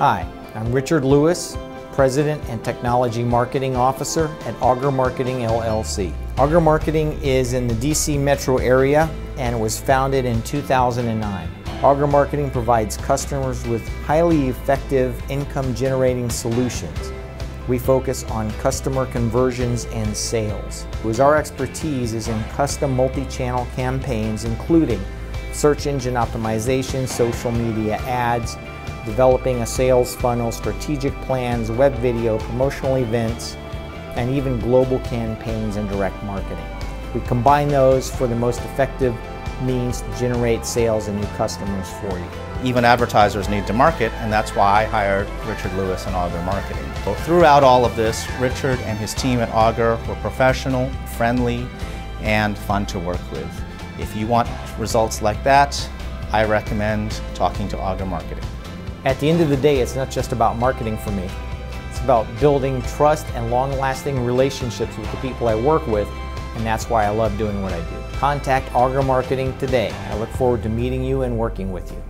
Hi, I'm Richard Lewis, President and Technology Marketing Officer at Augur Marketing LLC. Augur Marketing is in the DC metro area and was founded in 2009. Augur Marketing provides customers with highly effective income generating solutions. We focus on customer conversions and sales. Our expertise is in custom multi-channel campaigns including search engine optimization, social media ads, developing a sales funnel, strategic plans, web video, promotional events, and even global campaigns and direct marketing. We combine those for the most effective means to generate sales and new customers for you. Even advertisers need to market, and that's why I hired Richard Lewis and Augur Marketing. But throughout all of this, Richard and his team at Augur were professional, friendly, and fun to work with. If you want results like that, I recommend talking to Augur Marketing. At the end of the day, it's not just about marketing for me. It's about building trust and long-lasting relationships with the people I work with, and that's why I love doing what I do. Contact Augur Marketing today. I look forward to meeting you and working with you.